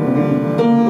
you、mm -hmm.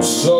So